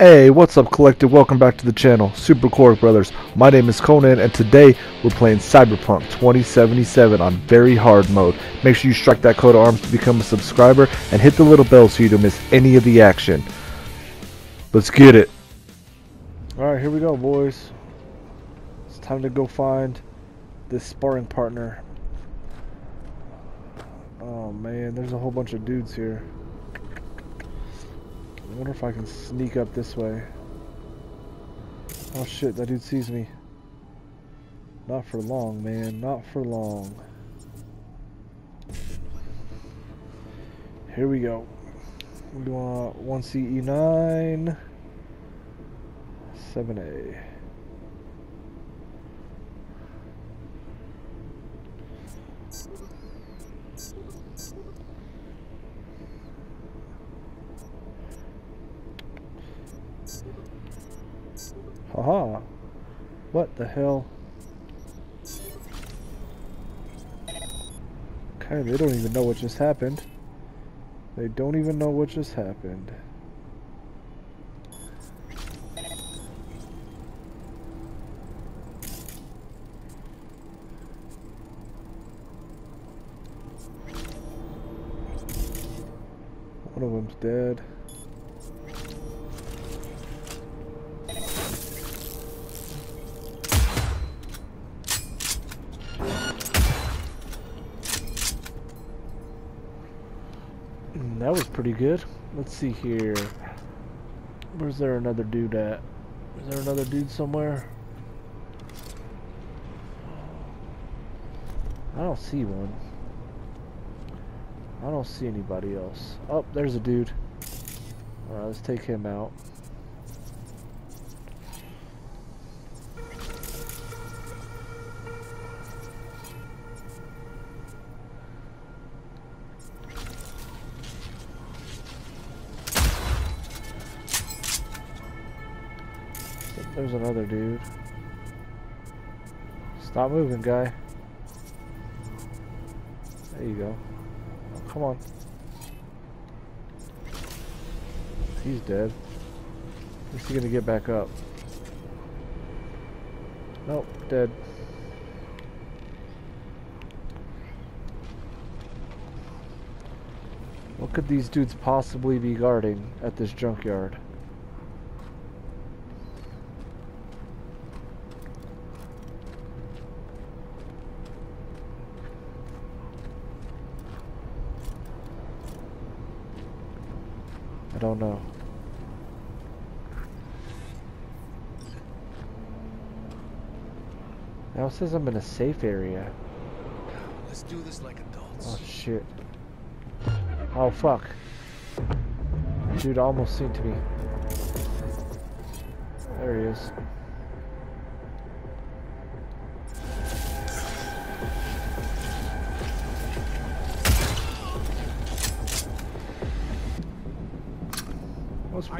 Hey, what's up collective? Welcome back to the channel, Super Korwek Brothers. My name is Conan and today we're playing Cyberpunk 2077 on very hard mode. Make sure you strike that coat of arms to become a subscriber and hit the little bell so you don't miss any of the action. Let's get it. Alright, here we go boys. It's time to go find this sparring partner. Oh man, there's a whole bunch of dudes here. I wonder if I can sneak up this way. Oh shit, that dude sees me. Not for long, man. Not for long. Here we go. We want 1CE9. 7A. Haha. What the hell? Okay, they don't even know what just happened. They don't even know what just happened. One of them's dead. Pretty good. Let's see here. Where's there another dude at? Is there another dude somewhere? I don't see one. I don't see anybody else. Oh, there's a dude. Alright, let's take him out. There's another dude. Stop moving, guy. There you go. Oh, come on. He's dead. Is he gonna get back up? Nope, dead. What could these dudes possibly be guarding at this junkyard? I don't know. Now it says I'm in a safe area. Let's do this like adults. Oh shit. Oh fuck. Dude almost seen to me. There he is.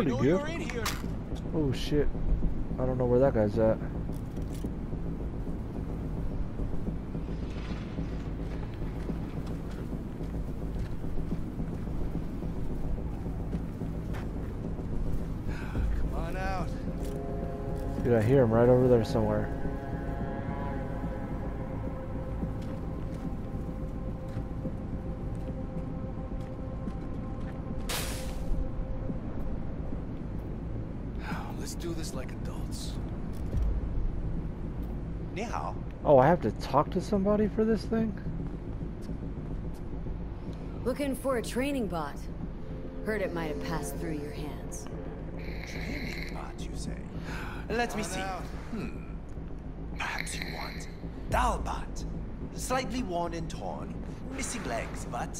Pretty good. you're in here. Oh shit. I don't know where that guy's at. Come on out. Dude, I hear him right over there somewhere. Have to talk to somebody for this thing? Looking for a training bot. Heard it might have passed through your hands. Training bot, you say? Let me see. Hmm. Perhaps you want Dalbot. Slightly worn and torn, missing legs, but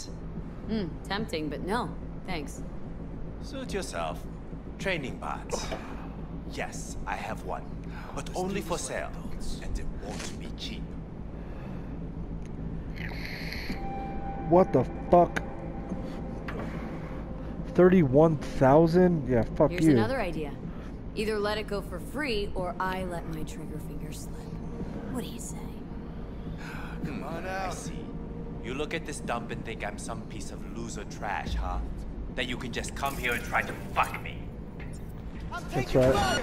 Hmm, tempting, but no. Thanks. suit yourself. Training bots. Yes, I have one, but only for sale, and it won't be cheap. What the fuck? 31,000? Yeah, fuck Here's you. another idea. Either let it go for free, or I let my trigger finger slip. What do you say? Come on out. I see. You look at this dump and think I'm some piece of loser trash, huh? That you can just come here and try to fuck me. I'm That's right. Show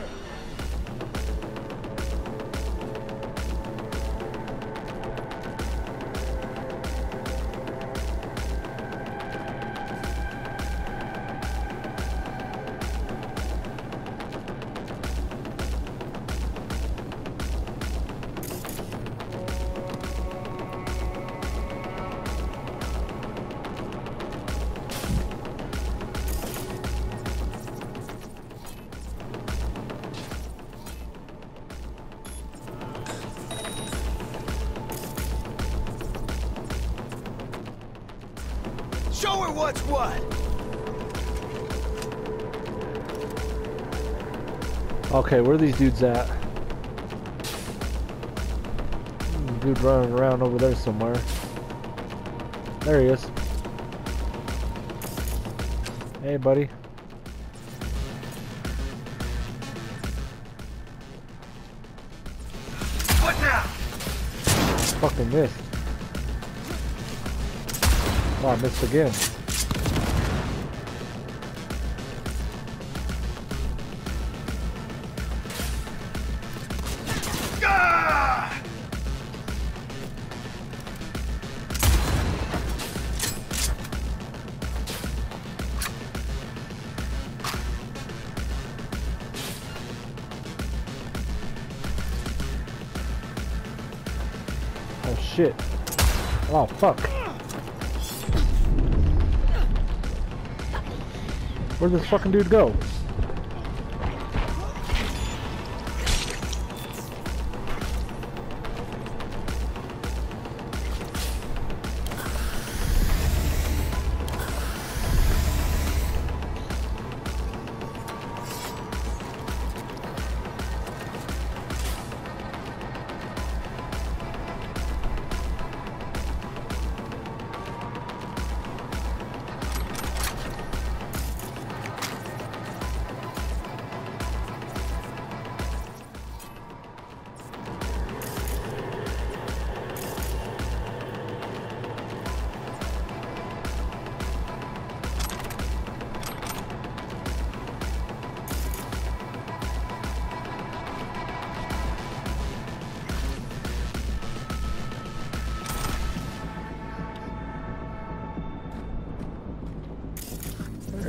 Okay, where are these dudes at? Dude running around over there somewhere. There he is. Hey, buddy. What now? Fucking missed. Oh, I missed again. Oh fuck. Where'd this fucking dude go?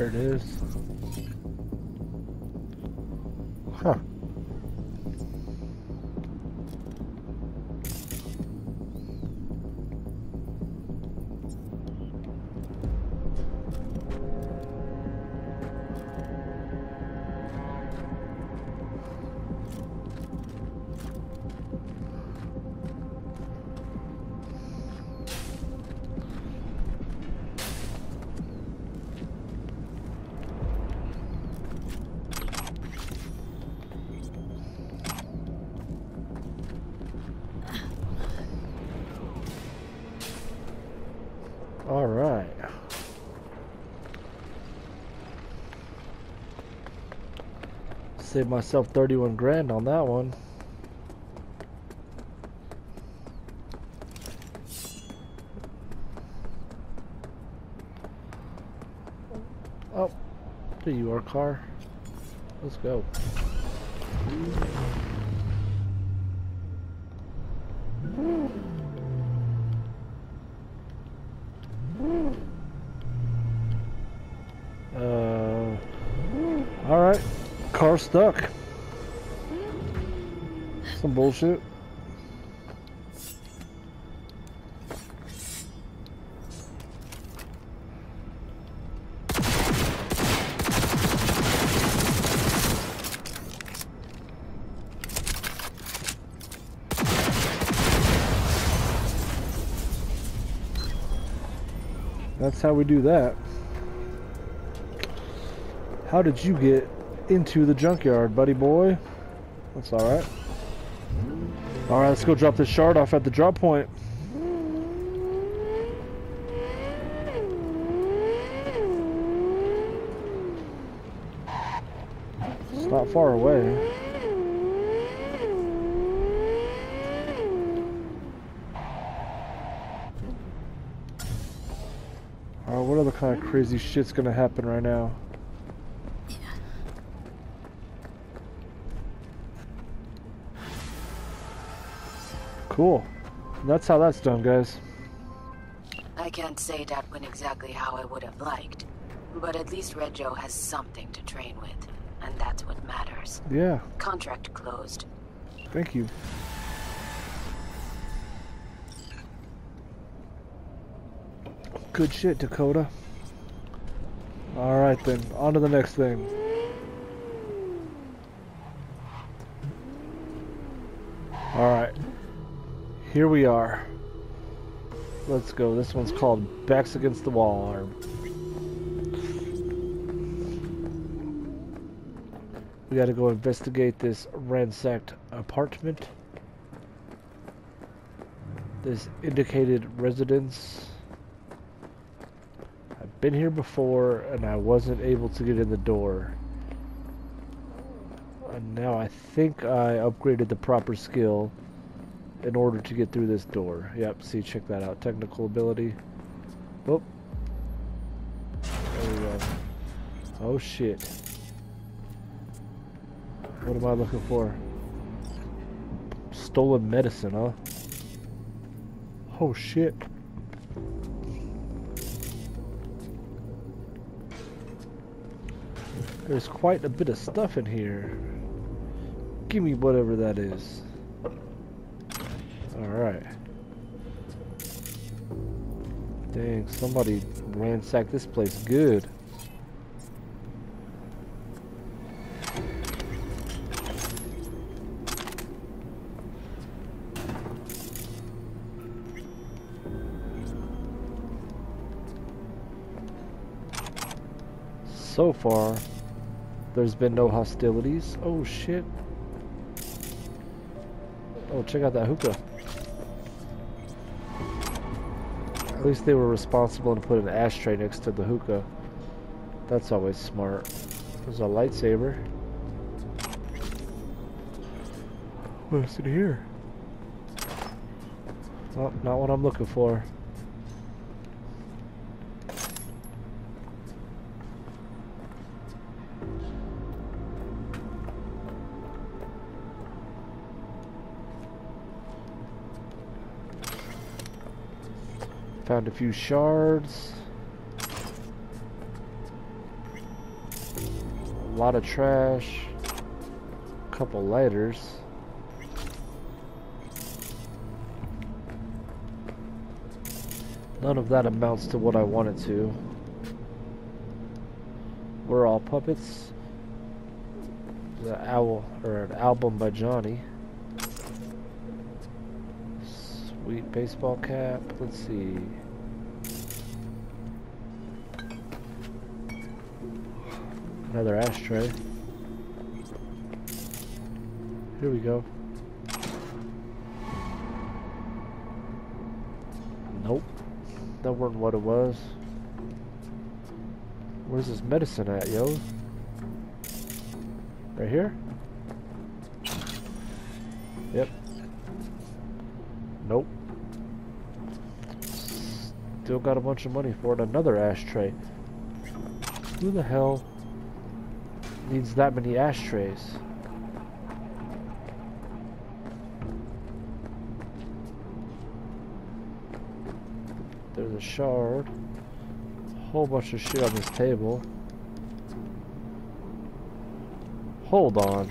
It is. Saved myself 31 grand on that one. Oh, there you are, car. Let's go. Car stuck. Some bullshit. That's how we do that. How did you get into the junkyard, buddy boy? That's alright. Alright, let's go drop this shard off at the drop point. It's not far away. Alright, what other kind of crazy shit's gonna happen right now? Cool. That's how that's done, guys. I can't say that went exactly how I would have liked, but at least Red Joe has something to train with, and that's what matters. Yeah, Contract closed. thank you. Good shit, Dakota. Alright then, on to the next thing. Alright. Here we are. Let's go. This one's called Backs Against the Wall. Or we gotta go investigate this ransacked apartment. This indicated residence. I've been here before and I wasn't able to get in the door. And now I think I upgraded the proper skill in order to get through this door. Yep, see, check that out. Technical ability. Oh. There we go. Oh shit. What am I looking for? Stolen medicine, huh? Oh shit. There's quite a bit of stuff in here. Give me whatever that is. Alright. Dang, somebody ransacked this place good. So far, there's been no hostilities. Oh shit. Oh, check out that hookah. Least they were responsible and put an ashtray next to the hookah. That's always smart. There's a lightsaber. What's in here? Oh, not what I'm looking for. Few shards. A lot of trash. A couple lighters. None of that amounts to what I wanted to. We're all puppets. The owl or an album by Johnny. Sweet baseball cap. Let's see. Another ashtray. Here we go. Nope. That wasn't what it was. Where's this medicine at, yo? Right here? Yep. Nope. Still got a bunch of money for it. Another ashtray. Who the hell needs that many ashtrays? There's a shard. A Whole bunch of shit on this table. Hold on.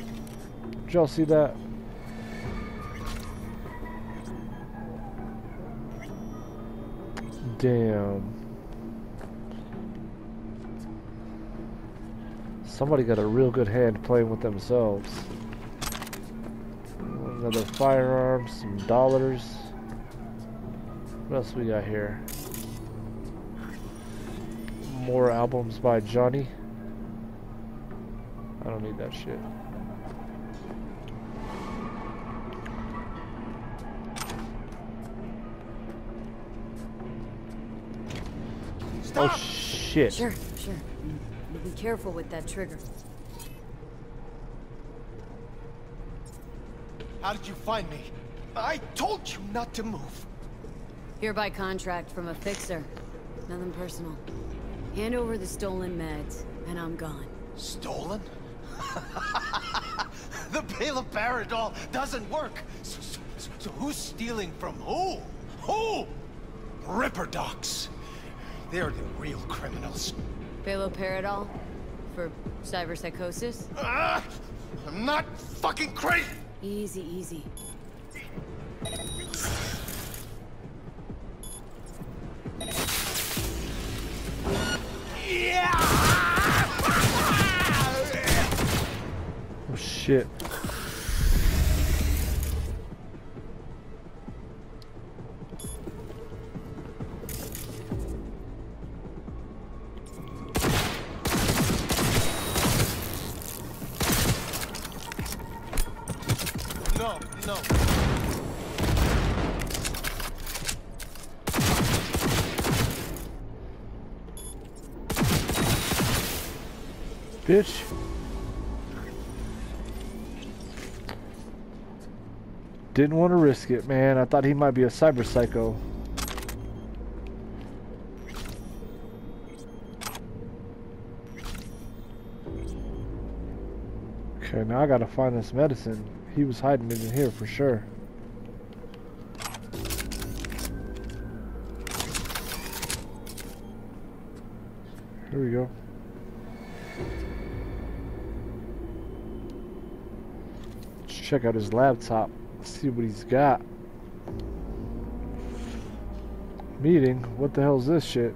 Did y'all see that? Damn. Somebody got a real good hand playing with themselves. Another firearm, some dollars. What else we got here? More albums by Johnny. I don't need that shit. Oh, Stop! Oh shit. Sure, sure. Be careful with that trigger. How did you find me? I told you not to move. Here by contract from a fixer. Nothing personal. Hand over the stolen meds, and I'm gone. Stolen? the Haloperidol doesn't work. So, so, so, So who's stealing from who? Who? Ripper docs. They're the real criminals. Haloperidol? For cyberpsychosis? Ah! I'm not fucking crazy! Easy, easy. Oh shit. Didn't want to risk it, man. I thought he might be a cyber psycho. Okay, now I gotta find this medicine. He was hiding it in here for sure. Here we go. Let's check out his laptop. See what he's got. Meeting? What the hell is this shit?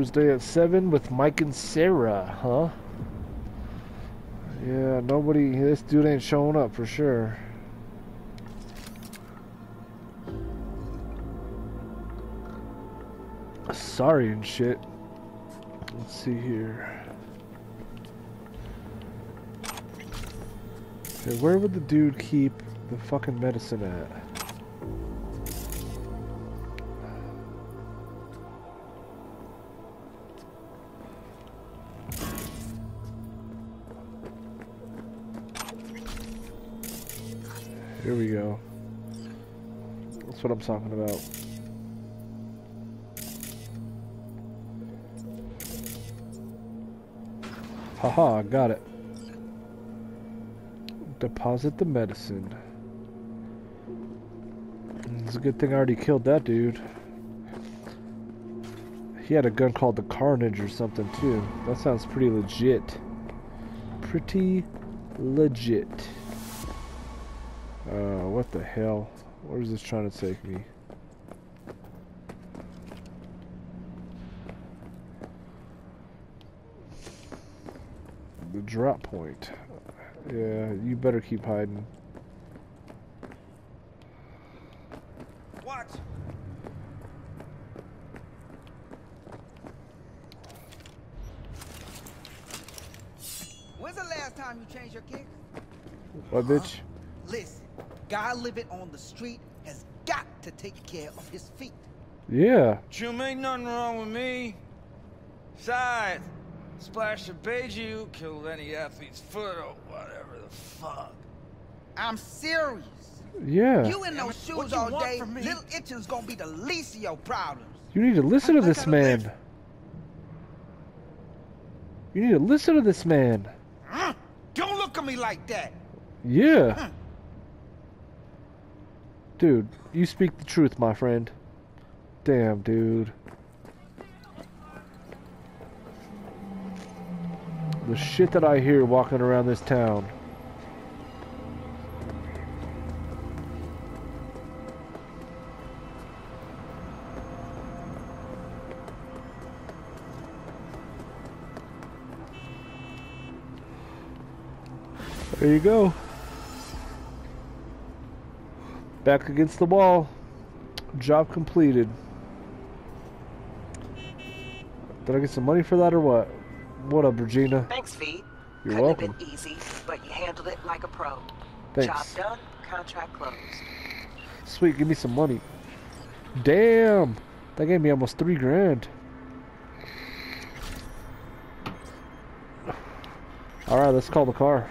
Thursday at 7 with Mike and Sarah, huh? Yeah, nobody, this dude ain't showing up for sure. Sorry and shit. Let's see here. Okay, where would the dude keep the fucking medicine at? Here we go. That's what I'm talking about. Haha, got it. Deposit the medicine. It's a good thing I already killed that dude. He had a gun called the Carnage or something too. That sounds pretty legit. Pretty legit. Uh, what the hell? Where's this trying to take me? The drop point. Yeah, you better keep hiding. Watch! When's the last time you changed your kicks? What, bitch? Listen, guy living on the street has got to take care of his feet. Yeah. Jim, ain't nothing wrong with me. Besides, splash of Beiju killed any athlete's foot or whatever the fuck. I'm serious. Yeah. You in those it, shoes all day, little itching's gonna be the least of your problems. You need to listen to this gotta man. live. You need to listen to this man. Mm, Don't look at me like that. Yeah. Dude, you speak the truth, my friend. Damn, dude. The shit that I hear walking around this town. There you go. Back against the wall. Job completed. Did I get some money for that or what? What up, Regina? Thanks, V. You're Couldn't welcome. have been easy, but you handled it like a pro. Thanks. Job done, contract closed. Sweet, give me some money. Damn! That gave me almost three grand. Alright, let's call the car.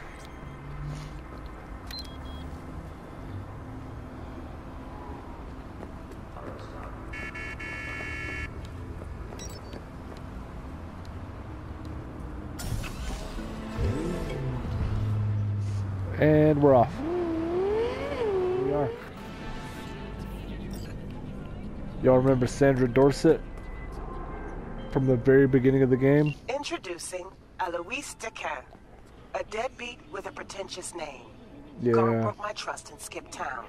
And we're off. We are. Y'all remember Sandra Dorsett from the very beginning of the game? Introducing Alois Decan, a deadbeat with a pretentious name. Yeah. Gar broke my trust and skipped town.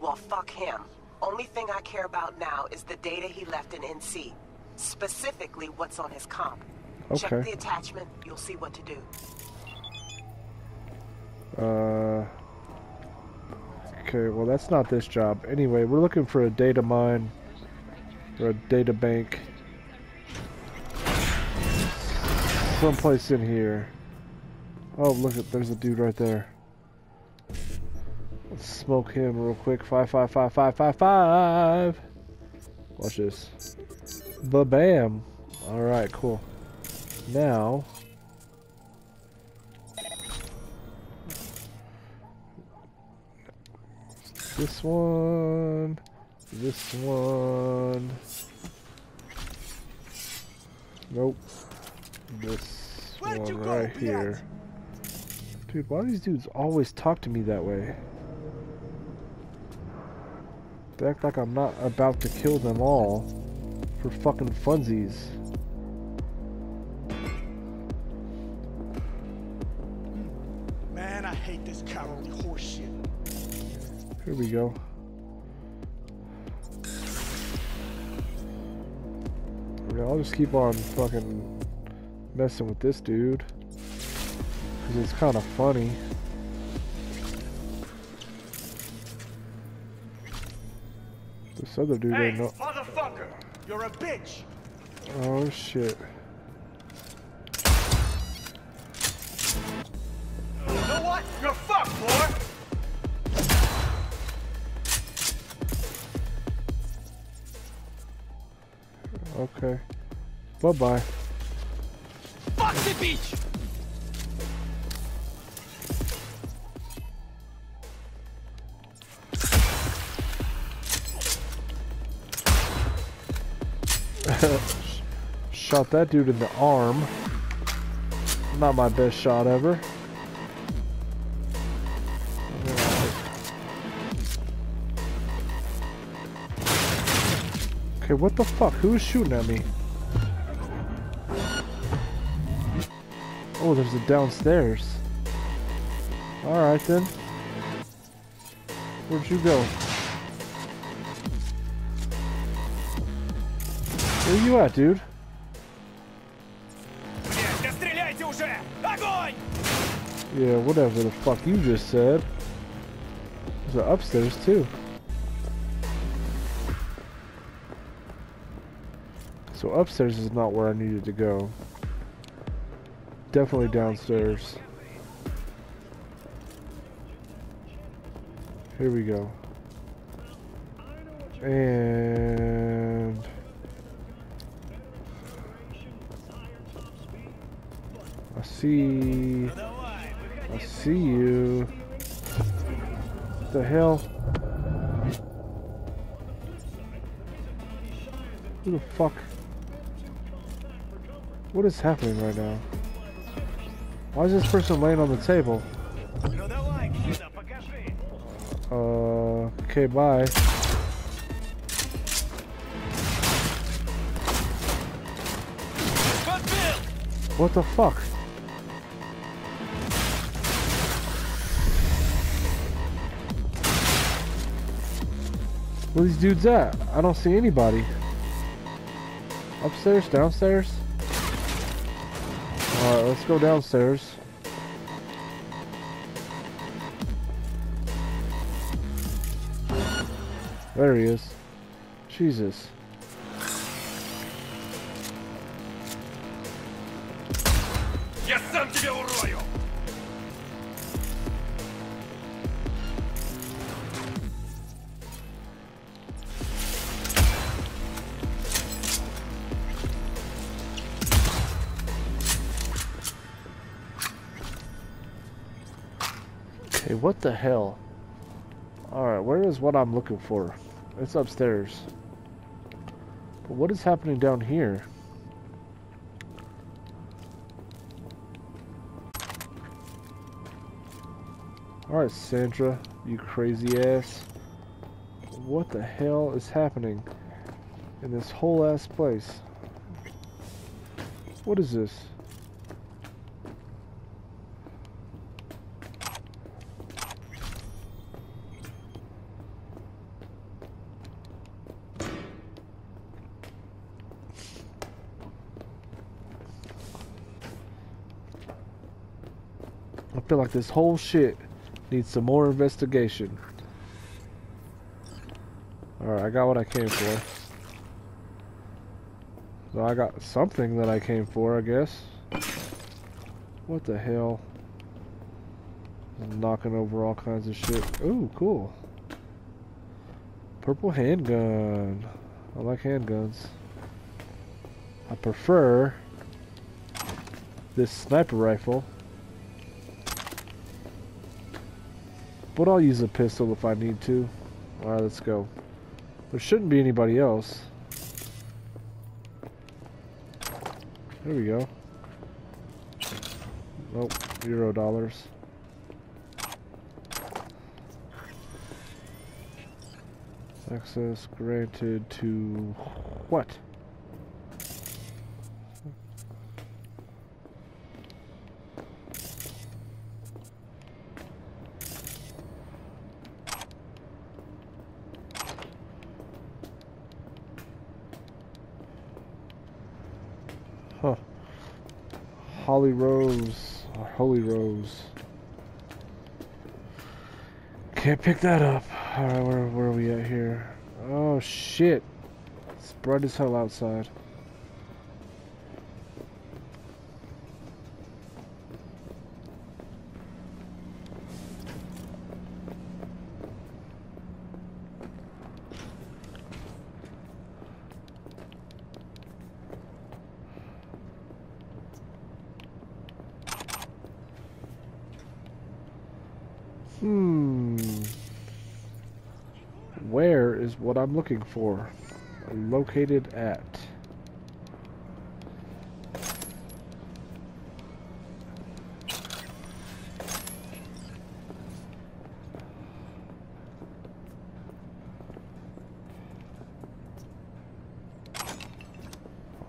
Well, fuck him. Only thing I care about now is the data he left in NC. Specifically, what's on his comp. Okay. Check the attachment, you'll see what to do. Uh. Okay, well that's not this job. Anyway, we're looking for a data mine or a data bank. Someplace in here. Oh, look at there's a dude right there. Let's smoke him real quick. Five, five, five, five, five, five. Watch this. The bam. All right, cool. Now. This one. This one. Nope. This Where'd you one go, right here. Dude, why do these dudes always talk to me that way? They act like I'm not about to kill them all for fucking funsies. Here we go. Yeah, I'll just keep on fucking messing with this dude. Cause it's kind of funny. This other dude ain't no- motherfucker! You're a bitch! Oh shit. You know what? You're fucked, boy! Okay. Bye bye. Fuck the beach! Shot that dude in the arm. Not my best shot ever. Okay, what the fuck? Who is shooting at me? Oh, there's a downstairs. Alright then. Where'd you go? Where you at, dude? Yeah, whatever the fuck you just said. There's an upstairs too. So upstairs is not where I needed to go. Definitely downstairs. Here we go. And I see I see you. What the hell? Who the fuck? What is happening right now? Why is this person laying on the table? Uh, okay, bye. What the fuck? Where these dudes at? I don't see anybody. Upstairs, downstairs? Alright, let's go downstairs. There he is. Jesus. The hell? Alright, where is what I'm looking for? It's upstairs. But what is happening down here? Alright, Sandra, you crazy ass. What the hell is happening in this whole ass place? What is this? I feel like this whole shit needs some more investigation. Alright, I got what I came for. So I got something that I came for, I guess. What the hell? I'm knocking over all kinds of shit. Ooh, cool. Purple handgun. I like handguns. I prefer this sniper rifle. But I'll use a pistol if I need to. Alright, let's go. There shouldn't be anybody else. There we go. Nope, zero dollars. Access granted to what? Huh. Holly Rose. Holy Rose. Can't pick that up. Alright, where, where are we at here? Oh shit. It's bright as hell outside. Hmm. Where is what Looking for? Located at.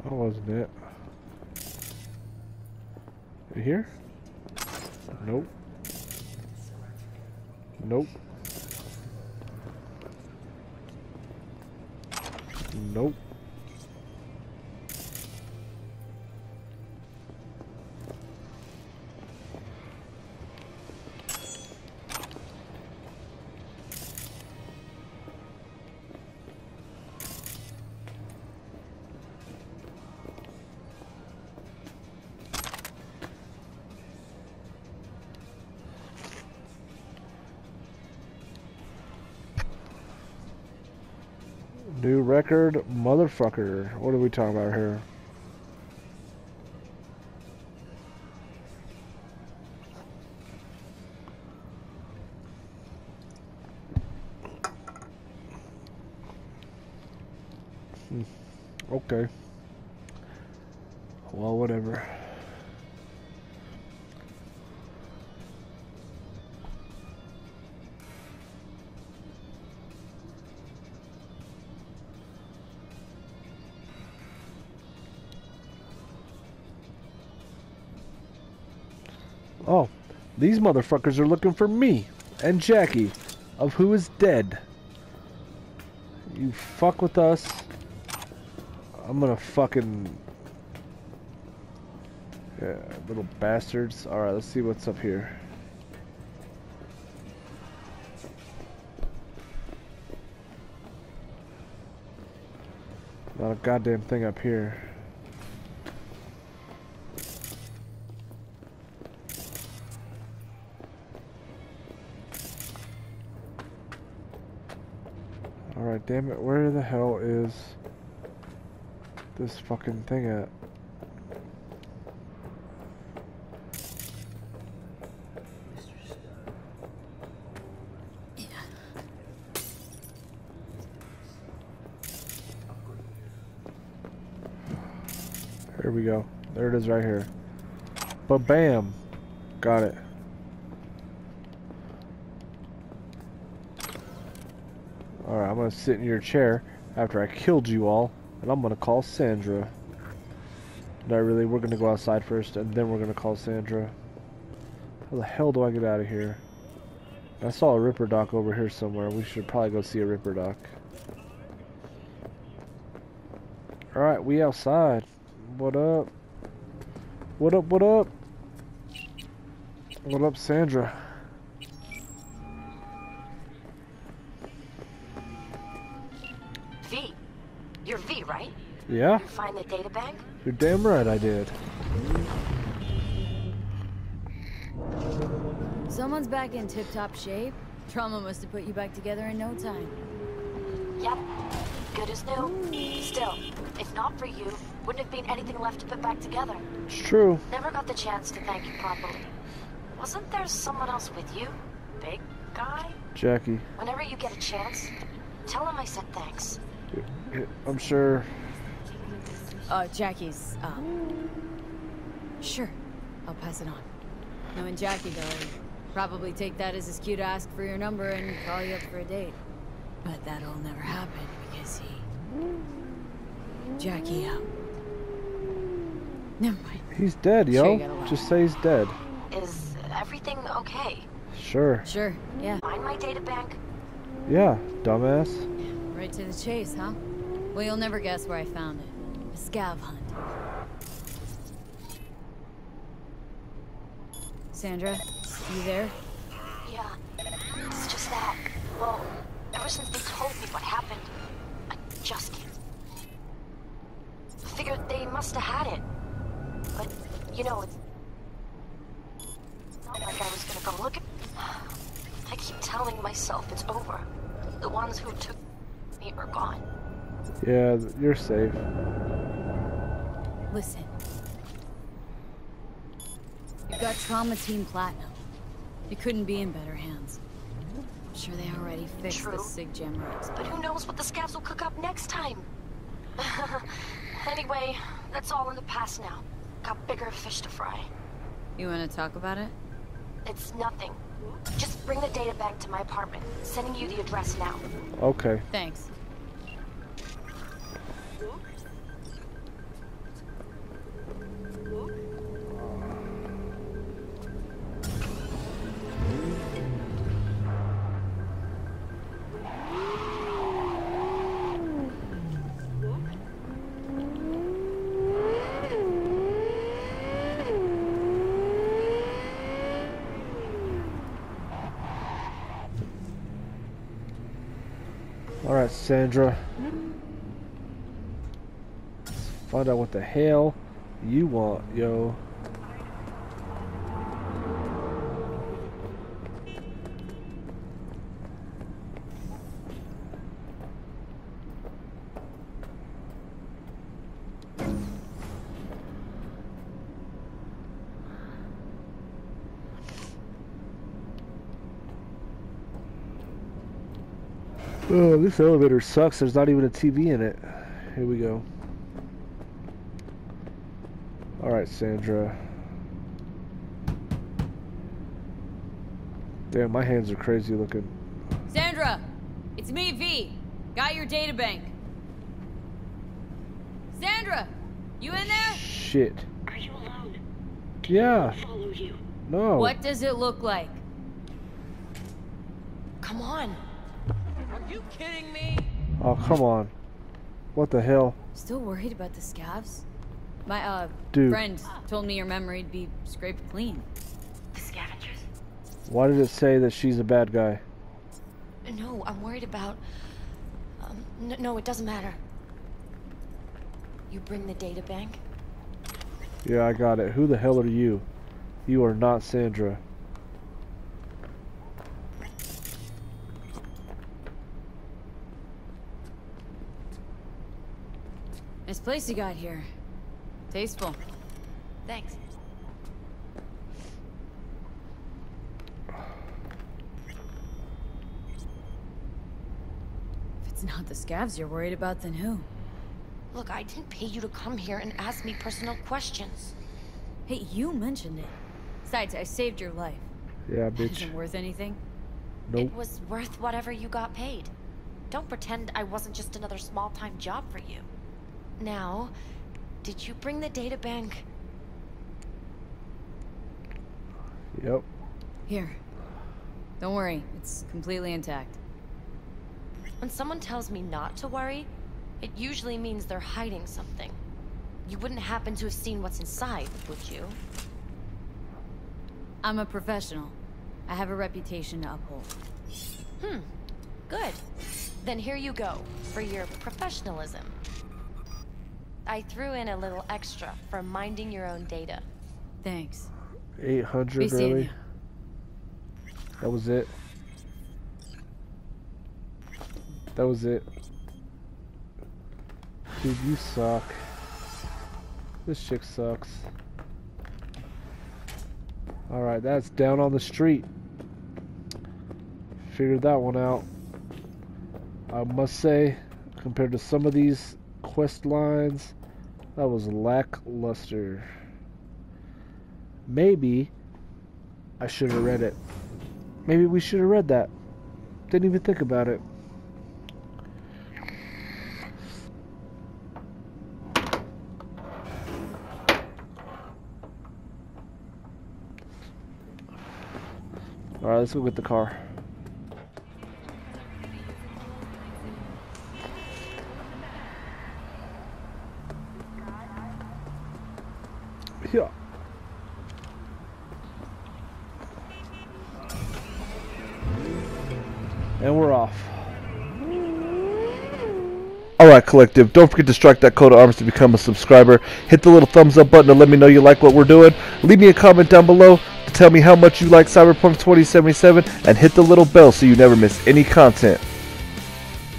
That wasn't it. Here? Nope. Nope. Nope. Record, motherfucker. What are we talking about here? Oh, these motherfuckers are looking for me and Jackie, of who is dead. You fuck with us, I'm gonna fucking... Yeah, little bastards. Alright, let's see what's up here. Not a goddamn thing up here. damn it, where the hell is this fucking thing at? Here we go. There it is right here. But bam! Got it. Gonna sit in your chair after I killed you all, and I'm gonna call Sandra. Not really, we're gonna go outside first, and then we're gonna call Sandra. How the hell do I get out of here? I saw a Ripper Doc over here somewhere. We should probably go see a Ripper Doc. Alright, we outside. What up? What up, what up? What up, Sandra? Yeah? You find the data bank? You're damn right I did. Someone's back in tip-top shape. Trauma must have put you back together in no time. Yep. Good as new. Still, if not for you, wouldn't have been anything left to put back together. It's true. Never got the chance to thank you properly. Wasn't there someone else with you? Big guy? Jackie. Whenever you get a chance, tell him I said thanks. I'm sure. Uh, Jackie's, um... Sure. I'll pass it on. Knowing Jackie, though, he'd probably take that as his cue to ask for your number and call you up for a date. But that'll never happen because he... Jackie out. Never mind. He's dead, yo. you. Just say he's dead. Is everything okay? Sure. Sure, yeah. Find my data bank? Yeah, dumbass. Right to the chase, huh? Well, you'll never guess where I found it. A scav hunt. Sandra, you there? Yeah. It's just that. Well, ever since they told me what happened, I just can't. Figured they must have had it. But, you know, it's not like I was gonna go look at. I keep telling myself it's over. The ones who took me are gone. Yeah, you're safe. Listen. You've got Trauma Team Platinum. You couldn't be in better hands. I'm sure they already fixed the True. Sig Gem rigs. But who knows what the scavs will cook up next time? anyway, that's all in the past now. Got bigger fish to fry. You want to talk about it? It's nothing. Just bring the data back to my apartment. Sending you the address now. Okay. Thanks. Sandra. Find out what the hell you want, yo. This elevator sucks. There's not even a TV in it. Here we go. Alright, Sandra. Damn, my hands are crazy looking. Sandra! It's me, V. Got your data bank. Sandra! You in there? Shit. Are you alone? Yeah. Follow you. No. What does it look like? Come on. Are you kidding me? Oh, come on. What the hell? Still worried about the scavs? My, uh, Dude. friend told me your memory'd be scraped clean. The scavengers. Why did it say that she's a bad guy? No, I'm worried about. Um, n- no, it doesn't matter. You bring the data bank? Yeah, I got it. Who the hell are you? You are not Sandra. Nice place you got here. Tasteful. Thanks. If it's not the scavs you're worried about, then who? Look, I didn't pay you to come here and ask me personal questions. Hey, you mentioned it. Besides, I saved your life. Yeah, That bitch. isn't worth anything. Nope. It was worth whatever you got paid. Don't pretend I wasn't just another small-time job for you. Now, did you bring the data bank? Yep. Here. Don't worry, it's completely intact. When someone tells me not to worry, it usually means they're hiding something. You wouldn't happen to have seen what's inside, would you? I'm a professional. I have a reputation to uphold. Hmm. Good. Then here you go, for your professionalism. I threw in a little extra for minding your own data. Thanks. 800 Be really? That was it. That was it. Dude, you suck. This chick sucks. Alright, that's down on the street. Figured that one out. I must say, compared to some of these quest lines, that was lackluster. Maybe I should have read it. Maybe we should have read that. Didn't even think about it. Alright, let's go get the car. Collective, don't forget to strike that coat of arms to become a subscriber. Hit the little thumbs up button to let me know you like what we're doing. Leave me a comment down below to tell me how much you like Cyberpunk 2077. And hit the little bell so you never miss any content.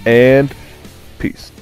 And peace.